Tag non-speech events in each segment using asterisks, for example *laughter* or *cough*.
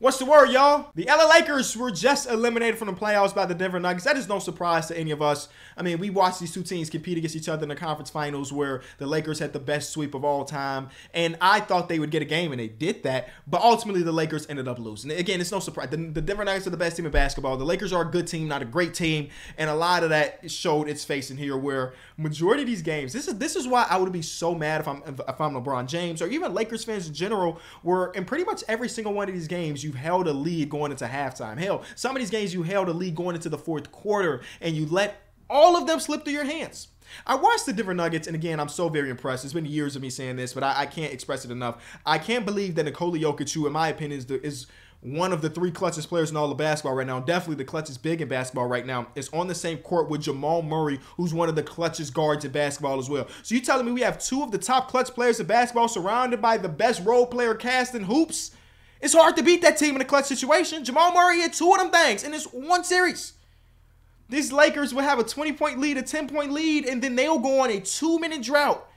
What's the word, y'all? The LA Lakers were just eliminated from the playoffs by the Denver Nuggets. That is no surprise to any of us. I mean, we watched these two teams compete against each other in the conference finals where the Lakers had the best sweep of all time. And I thought they would get a game, and they did that. But ultimately, the Lakers ended up losing. Again, it's no surprise. The, the Denver Nuggets are the best team in basketball. The Lakers are a good team, not a great team. And a lot of that showed its face in here where majority of these games, this is this is why I would be so mad if I'm if I'm LeBron James or even Lakers fans in general, were in pretty much every single one of these games, you've held a lead going into halftime. Hell, some of these games you held a lead going into the fourth quarter and you let all of them slip through your hands. I watched the Denver Nuggets, and again, I'm so very impressed. It's been years of me saying this, but I, I can't express it enough. I can't believe that Nikola Jokic, who in my opinion is, the, is one of the three clutchest players in all of basketball right now, definitely the clutchest big in basketball right now, is on the same court with Jamal Murray, who's one of the clutchest guards in basketball as well. So you telling me we have two of the top clutch players in basketball surrounded by the best role player cast in hoops? It's hard to beat that team in a clutch situation. Jamal Murray had two of them things in this one series. These Lakers will have a 20 point lead, a 10 point lead, and then they'll go on a two minute drought.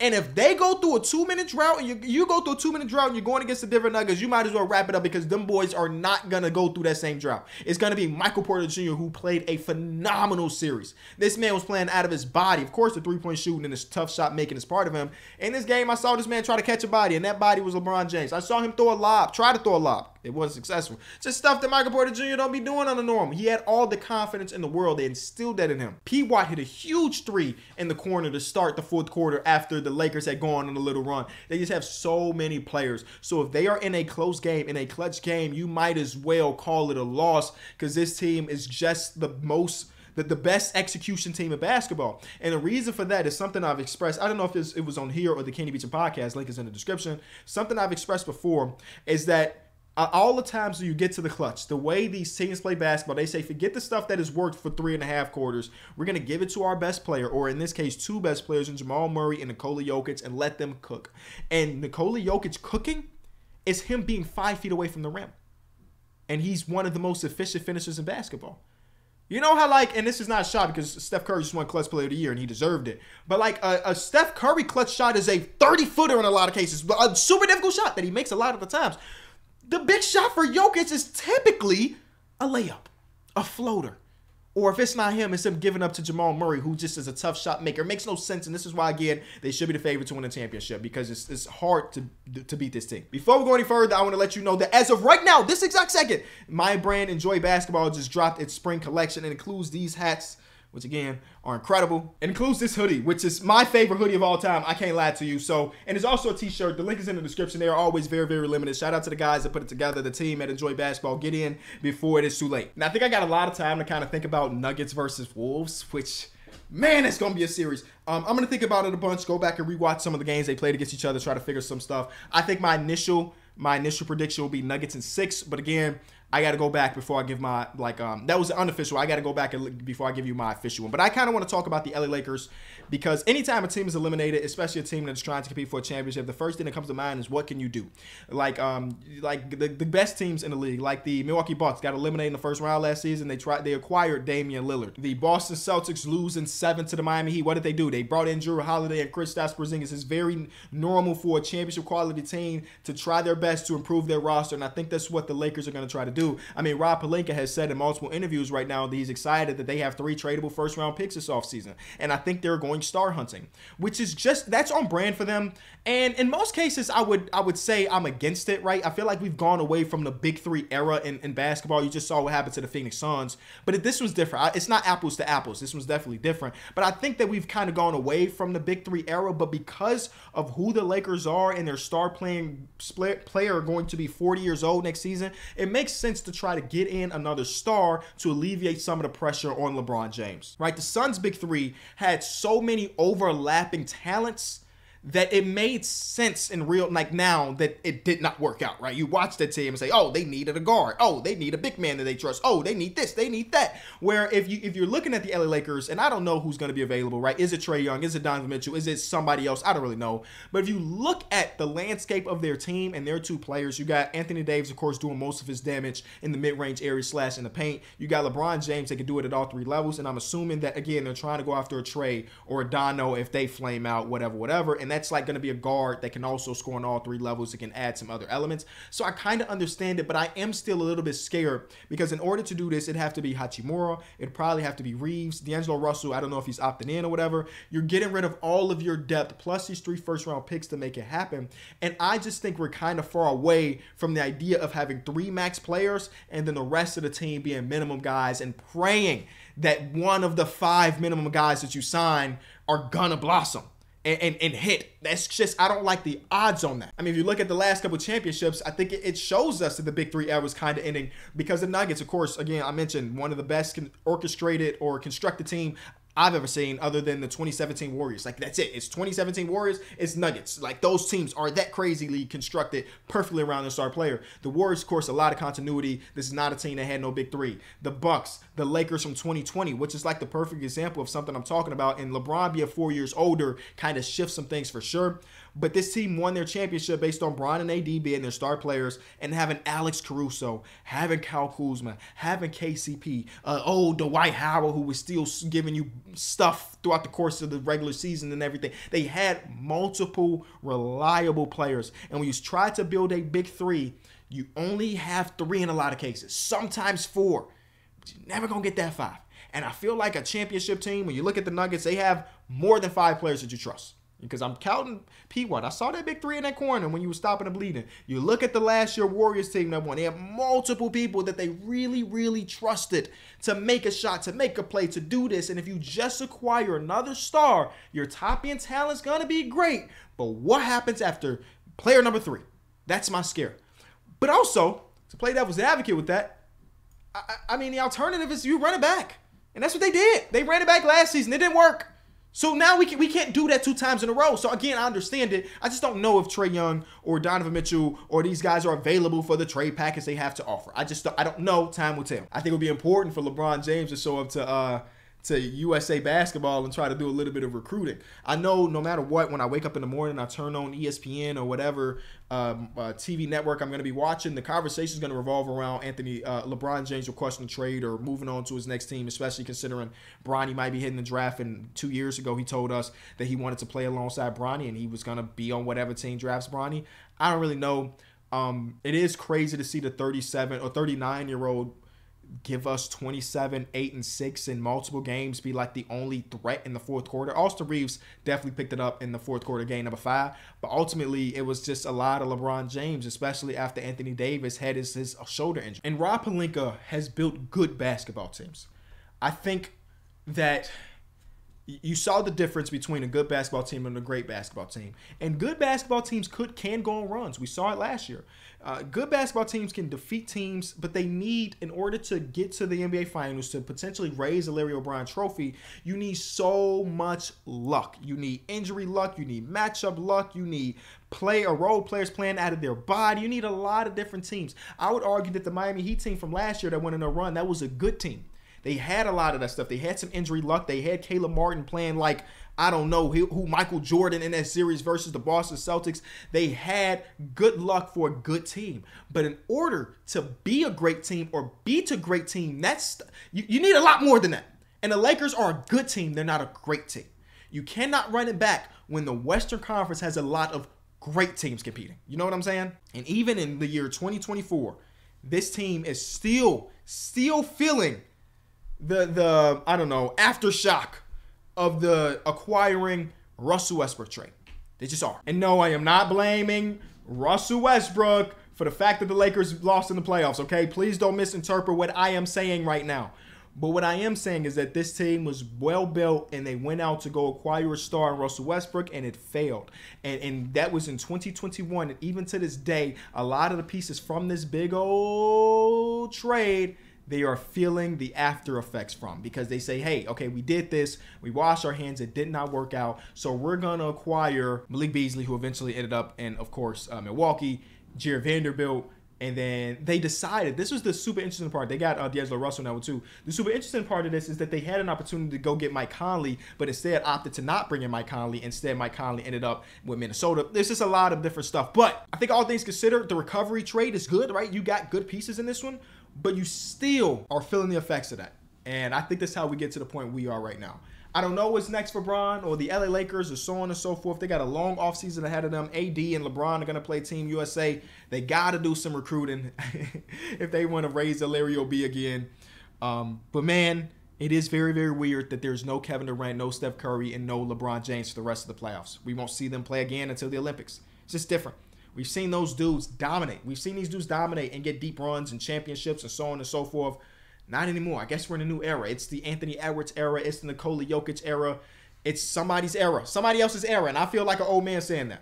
And if they go through a two minute drought and you, you go through a two minute drought and you're going against the Denver Nuggets, you might as well wrap it up because them boys are not going to go through that same drought. It's going to be Michael Porter Jr., who played a phenomenal series. This man was playing out of his body. Of course, the three point shooting and his tough shot making is part of him. In this game, I saw this man try to catch a body, and that body was LeBron James. I saw him throw a lob, try to throw a lob. It wasn't successful. Just stuff that Michael Porter Jr. don't be doing on the norm. He had all the confidence in the world. They instilled that in him. P. Watt hit a huge three in the corner to start the fourth quarter after the Lakers had gone on a little run. They just have so many players. So if they are in a close game, in a clutch game, you might as well call it a loss because this team is just the most the, the best execution team in basketball. And the reason for that is something I've expressed. I don't know if it was on here or the Kenny Beecham podcast. Link is in the description. Something I've expressed before is that Uh, all the times you get to the clutch, the way these teams play basketball, they say, forget the stuff that has worked for three and a half quarters. We're going to give it to our best player, or in this case, two best players in Jamal Murray and Nikola Jokic, and let them cook. And Nikola Jokic cooking is him being five feet away from the rim. And he's one of the most efficient finishers in basketball. You know how like, and this is not a shot because Steph Curry just won Clutch Player of the Year and he deserved it. But like a, a Steph Curry clutch shot is a 30 footer in a lot of cases, but a super difficult shot that he makes a lot of the times. The big shot for Jokic is typically a layup, a floater. Or if it's not him, it's him giving up to Jamal Murray, who just is a tough shot maker. It makes no sense, and this is why again they should be the favorite to win the championship because it's, it's hard to to beat this team. Before we go any further, I want to let you know that as of right now, this exact second, my brand Enjoy Basketball just dropped its spring collection and includes these hats which again are incredible. It includes this hoodie, which is my favorite hoodie of all time. I can't lie to you. So, and it's also a t-shirt. The link is in the description. They are always very, very limited. Shout out to the guys that put it together, the team at Enjoy Basketball. Get in before it is too late. And I think I got a lot of time to kind of think about Nuggets versus Wolves, which man, it's gonna be a series. Um, I'm gonna think about it a bunch. Go back and rewatch some of the games they played against each other. Try to figure some stuff. I think my initial my initial prediction will be Nuggets in six, but again, I got to go back before I give my like um that was unofficial. I got to go back and before I give you my official one. But I kind of want to talk about the LA Lakers because anytime a team is eliminated, especially a team that's trying to compete for a championship, the first thing that comes to mind is what can you do? Like um like the, the best teams in the league, like the Milwaukee Bucks got eliminated in the first round last season. They tried they acquired Damian Lillard. The Boston Celtics losing seven to the Miami Heat. What did they do? They brought in Jrue Holiday and Kristaps Porzingis. It's very normal for a championship quality team to try their best to improve their roster, and I think that's what the Lakers are going to try to do. I mean, Rob Pelinka has said in multiple interviews right now that he's excited that they have three tradable first round picks this offseason. And I think they're going star hunting, which is just that's on brand for them. And in most cases, I would I would say I'm against it, right? I feel like we've gone away from the big three era in, in basketball. You just saw what happened to the Phoenix Suns. But this was different. It's not apples to apples. This was definitely different. But I think that we've kind of gone away from the big three era. But because of who the Lakers are and their star playing player going to be 40 years old next season, it makes sense to try to get in another star to alleviate some of the pressure on LeBron James. Right? The Suns' big three had so many overlapping talents that it made sense in real like now that it did not work out, right? You watch that team and say, "Oh, they needed a guard. Oh, they need a big man that they trust. Oh, they need this, they need that." Where if you if you're looking at the LA Lakers, and I don't know who's going to be available, right? Is it Trae Young? Is it Donovan Mitchell? Is it somebody else? I don't really know. But if you look at the landscape of their team and their two players, you got Anthony Davis, of course, doing most of his damage in the mid-range area slash in the paint. You got LeBron James that can do it at all three levels, and I'm assuming that again they're trying to go after a Trae or a Dono if they flame out, whatever, whatever. And and that's like going to be a guard that can also score on all three levels. It can add some other elements. So I kind of understand it, but I am still a little bit scared because in order to do this, it'd have to be Hachimura. It'd probably have to be Reaves, D'Angelo Russell. I don't know if he's opting in or whatever. You're getting rid of all of your depth plus these three first round picks to make it happen. And I just think we're kind of far away from the idea of having three max players and then the rest of the team being minimum guys and praying that one of the five minimum guys that you sign are gonna blossom. And, and, and, hit. That's just I don't like the odds on that. I mean, if you look at the last couple championships, I think it, it shows us that the big three era was kind of ending because the Nuggets, of course, again I mentioned one of the best orchestrated or constructed team I've ever seen other than the 2017 Warriors. Like that's it. It's 2017 Warriors, it's Nuggets. Like those teams are that crazily constructed perfectly around their star player. The Warriors, of course, a lot of continuity. This is not a team that had no big three. The Bucks, the Lakers from 2020, which is like the perfect example of something I'm talking about. And LeBron being four years older kind of shifts some things for sure. But this team won their championship based on Bron and AD being their star players and having Alex Caruso, having Kyle Kuzma, having KCP, uh, oh, Dwight Howard, who was still giving you stuff throughout the course of the regular season and everything. They had multiple reliable players. And when you try to build a big three, you only have three in a lot of cases, sometimes four. But you're never going to get that five. And I feel like a championship team, when you look at the Nuggets, they have more than five players that you trust because I'm counting P Watt. I saw that big three in that corner when you were stopping the bleeding. You look at the last year Warriors team number one. They have multiple people that they really, really trusted to make a shot, to make a play, to do this. And if you just acquire another star, your top end talent's gonna be great. But what happens after player number three? That's my scare. But also, to play devil's advocate with that, I, I mean the alternative is you run it back. And that's what they did. They ran it back last season. It didn't work. So now we can we can't do that two times in a row. So again, I understand it. I just don't know if Trae Young or Donovan Mitchell or these guys are available for the trade package they have to offer. I just I don't know. Time will tell. I think it would be important for LeBron James to show up to uh to USA basketball and try to do a little bit of recruiting. I know no matter what, when I wake up in the morning, I turn on ESPN or whatever um, uh, TV network I'm going to be watching. The conversation is going to revolve around Anthony uh, LeBron James requesting trade or moving on to his next team, especially considering Bronny might be hitting the draft. And two years ago, he told us that he wanted to play alongside Bronny and he was going to be on whatever team drafts Bronny. I don't really know. Um, it is crazy to see the 37 or 39 year old give us 27, 8, and 6 in multiple games, be like the only threat in the fourth quarter. Austin Reaves definitely picked it up in the fourth quarter game number five, but ultimately it was just a lot of LeBron James, especially after Anthony Davis had his, his shoulder injury. And Rob Pelinka has built good basketball teams. I think that you saw the difference between a good basketball team and a great basketball team. And good basketball teams could can go on runs. We saw it last year. Uh, good basketball teams can defeat teams, but they need, in order to get to the NBA Finals, to potentially raise the Larry O'Brien Trophy, you need so much luck. You need injury luck. You need matchup luck. You need play or role players playing out of their body. You need a lot of different teams. I would argue that the Miami Heat team from last year that went in a run, that was a good team. They had a lot of that stuff. They had some injury luck. They had Caleb Martin playing like I don't know who, Michael Jordan in that series versus the Boston Celtics. They had good luck for a good team. But in order to be a great team or beat a great team, that's you, you need a lot more than that. And the Lakers are a good team. They're not a great team. You cannot run it back when the Western Conference has a lot of great teams competing. You know what I'm saying? And even in the year 2024, this team is still still feeling the the I don't know aftershock of the acquiring Russell Westbrook trade. They just are. And no, I am not blaming Russell Westbrook for the fact that the Lakers lost in the playoffs. Okay, please don't misinterpret what I am saying right now. But what I am saying is that this team was well built and they went out to go acquire a star in Russell Westbrook and it failed. And, and that was in 2021. And even to this day, a lot of the pieces from this big old trade they are feeling the after effects from because they say, hey, okay, we did this, we washed our hands, it did not work out, so we're gonna acquire Malik Beasley, who eventually ended up in, of course, uh, Milwaukee, Jarred Vanderbilt. And then they decided this was the super interesting part. They got uh, D'Angelo Russell now too. The super interesting part of this is that they had an opportunity to go get Mike Conley, but instead opted to not bring in Mike Conley. Instead, Mike Conley ended up with Minnesota. There's just a lot of different stuff. But I think all things considered, the recovery trade is good, right? You got good pieces in this one but you still are feeling the effects of that. And I think that's how we get to the point we are right now. I don't know what's next for Bron or the LA Lakers or so on and so forth. They got a long offseason ahead of them. AD and LeBron are going to play Team USA. They got to do some recruiting *laughs* if they want to raise Larry O'B again. Um, but man, it is very, very weird that there's no Kevin Durant, no Steph Curry, and no LeBron James for the rest of the playoffs. We won't see them play again until the Olympics. It's just different. We've seen those dudes dominate. We've seen these dudes dominate and get deep runs and championships and so on and so forth. Not anymore. I guess we're in a new era. It's the Anthony Edwards era. It's the Nikola Jokic era. It's somebody's era, somebody else's era. And I feel like an old man saying that.